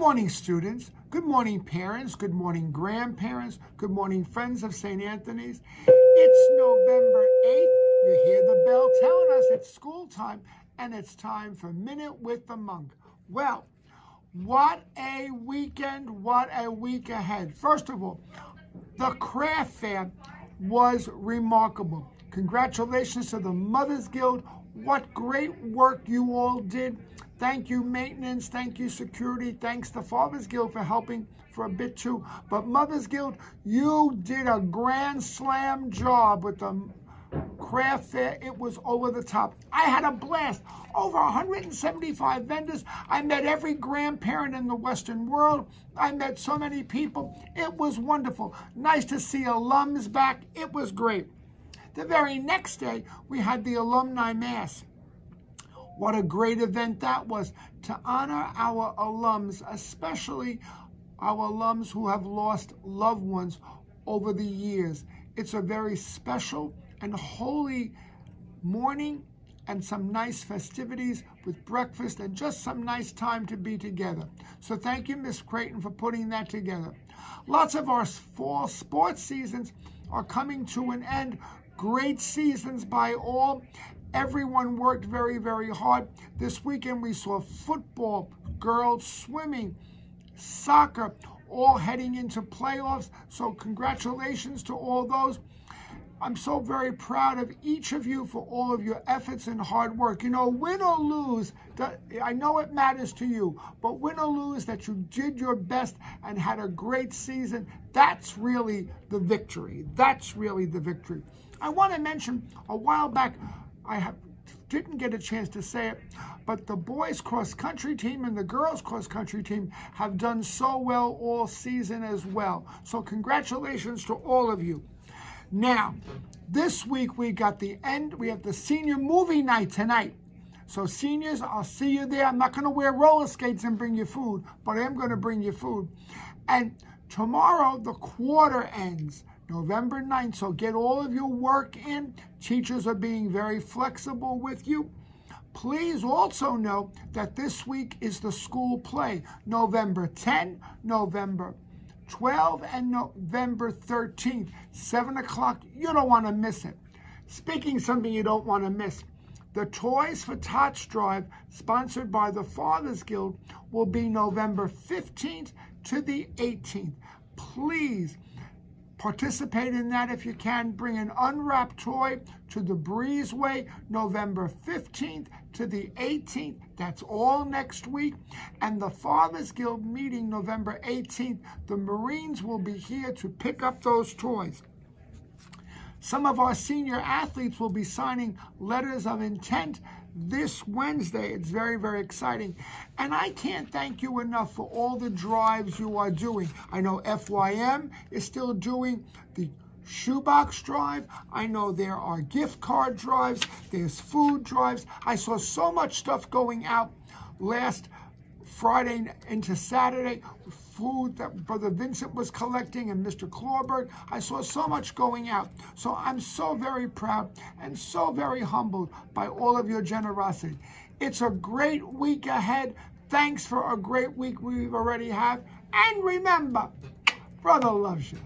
morning, students. Good morning, parents. Good morning, grandparents. Good morning, friends of St. Anthony's. It's November 8th. You hear the bell telling us it's school time, and it's time for Minute with the Monk. Well, what a weekend, what a week ahead. First of all, the craft fair was remarkable. Congratulations to the Mothers Guild. What great work you all did. Thank you, maintenance. Thank you, security. Thanks to Fathers Guild for helping for a bit too. But Mothers Guild, you did a grand slam job with the craft fair. It was over the top. I had a blast. Over 175 vendors. I met every grandparent in the Western world. I met so many people. It was wonderful. Nice to see alums back. It was great. The very next day, we had the alumni mass. What a great event that was to honor our alums, especially our alums who have lost loved ones over the years. It's a very special and holy morning and some nice festivities with breakfast and just some nice time to be together. So thank you, Miss Creighton, for putting that together. Lots of our fall sports seasons are coming to an end Great seasons by all. Everyone worked very, very hard. This weekend we saw football, girls swimming, soccer, all heading into playoffs. So congratulations to all those. I'm so very proud of each of you for all of your efforts and hard work. You know, win or lose, I know it matters to you, but win or lose that you did your best and had a great season, that's really the victory. That's really the victory. I want to mention a while back, I have didn't get a chance to say it, but the boys cross country team and the girls cross country team have done so well all season as well. So congratulations to all of you. Now, this week we got the end, we have the senior movie night tonight. So seniors, I'll see you there. I'm not going to wear roller skates and bring you food, but I am going to bring you food. And tomorrow the quarter ends, November 9th. So get all of your work in. Teachers are being very flexible with you. Please also know that this week is the school play, November 10, November 12 and November 13th, 7 o'clock. You don't want to miss it. Speaking something you don't want to miss, the Toys for Tots Drive, sponsored by the Fathers Guild, will be November 15th to the 18th. Please Participate in that if you can. Bring an unwrapped toy to the Breezeway November 15th to the 18th. That's all next week. And the Fathers Guild meeting November 18th. The Marines will be here to pick up those toys. Some of our senior athletes will be signing letters of intent this Wednesday. It's very, very exciting. And I can't thank you enough for all the drives you are doing. I know FYM is still doing the shoebox drive. I know there are gift card drives. There's food drives. I saw so much stuff going out last Friday into Saturday, food that Brother Vincent was collecting and Mr. Clawberg. I saw so much going out. So I'm so very proud and so very humbled by all of your generosity. It's a great week ahead. Thanks for a great week we've already had. And remember, Brother loves you.